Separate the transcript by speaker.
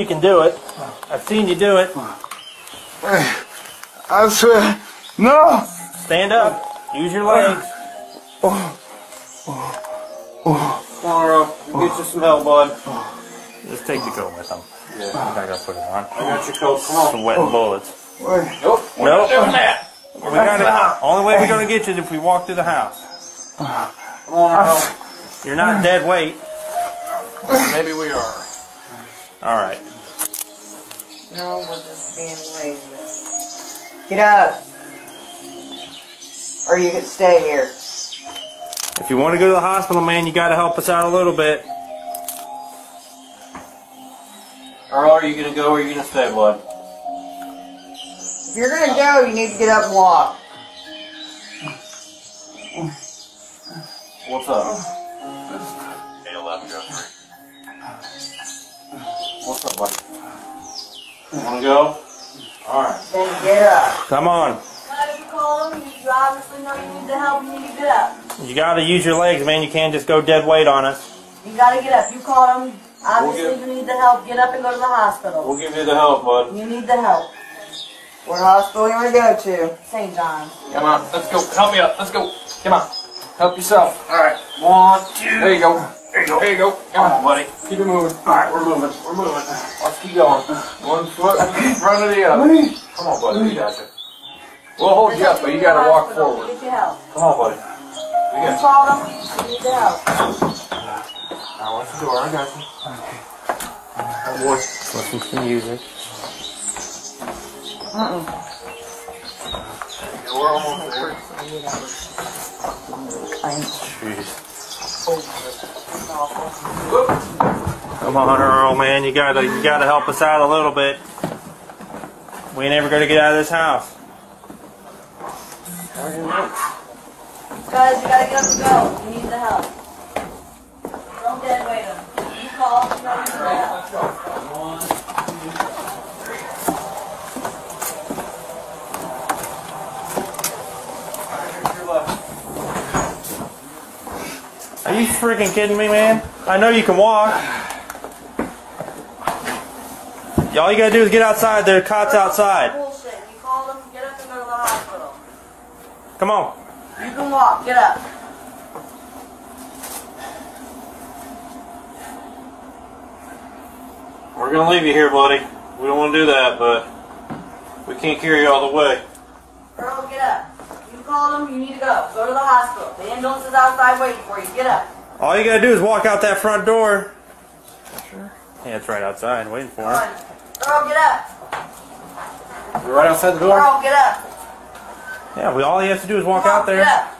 Speaker 1: You can do it. I've seen you do it.
Speaker 2: I swear, no.
Speaker 1: Stand up. Use your legs.
Speaker 3: Come on, Earl. Get you some help, bud.
Speaker 1: Just take the coat with them. Yeah. I gotta put it on.
Speaker 3: I got your coat. Come on.
Speaker 1: Some wet bullets.
Speaker 2: Wait,
Speaker 3: Nope. We're
Speaker 1: Nope.
Speaker 3: not doing that.
Speaker 1: We gotta. Only way we're gonna get you is if we walk through the house.
Speaker 3: Come on, Earl.
Speaker 1: You're not dead weight.
Speaker 3: Maybe we are.
Speaker 1: All right.
Speaker 4: No, we're just being lazy. Get up. Or you can stay here.
Speaker 1: If you want to go to the hospital, man, you gotta help us out a little bit.
Speaker 3: Earl, are you gonna go or are you gonna stay, bud?
Speaker 4: If you're gonna go, you need to get up and walk.
Speaker 3: What's up? Wanna go? Alright.
Speaker 4: Then get up.
Speaker 1: Come on.
Speaker 5: If you call them, you obviously know you need the help, you need to get up.
Speaker 1: You gotta use your legs, man. You can't just go dead weight on us.
Speaker 5: You gotta get up. You call him. obviously
Speaker 3: We'll get-
Speaker 5: you need the help, get up and go to the hospital.
Speaker 3: We'll give you the help, bud.
Speaker 5: You need the help.
Speaker 4: What hospital you wanna go to?
Speaker 5: St. John's.
Speaker 3: Come on, let's go. Help me up. Let's go. Come on. Help yourself. Alright. One, two. There you go. There you go. There you go. Come on, buddy. Keep it moving. Alright, we're moving. We're moving. Let's keep going. One foot in front of the other. Come on, buddy. We got you. We'll hold you up, but you gotta walk forward.
Speaker 5: Get help.
Speaker 3: Come on, buddy. We got you.
Speaker 5: call them, you need the help.
Speaker 3: Now watch the door. I got you. Oh boy.
Speaker 1: Listen to the music.
Speaker 3: We're almost there.
Speaker 1: Come on, Earl, man. You gotta, you gotta help us out a little bit. We ain't ever gonna get out of this house.
Speaker 5: Guys, you gotta get up and go. You need the help. Don't dead weight them. You call, you know you need the help.
Speaker 1: Are you freaking kidding me, man? I know you can walk. All you gotta do is get outside. There are cots outside.
Speaker 5: Bullshit. You call them, get up and go to the hospital.
Speaker 1: Come on.
Speaker 5: You can walk, get up.
Speaker 3: We're gonna leave you here, buddy. We don't want to do that, but we can't carry you all the way.
Speaker 5: Earl, get up. You call them, you need to go. Go to the hospital. The ambulance is outside waiting for you. Get up.
Speaker 1: All you gotta do is walk out that front door. Sure. Yeah, it's right outside, waiting for
Speaker 5: Come
Speaker 1: him.
Speaker 5: on. Earl, get up.
Speaker 3: You're right outside the door.
Speaker 5: Earl, get up.
Speaker 1: Yeah, we all you have to do is walk
Speaker 5: Come on,
Speaker 1: out there.
Speaker 5: Get up.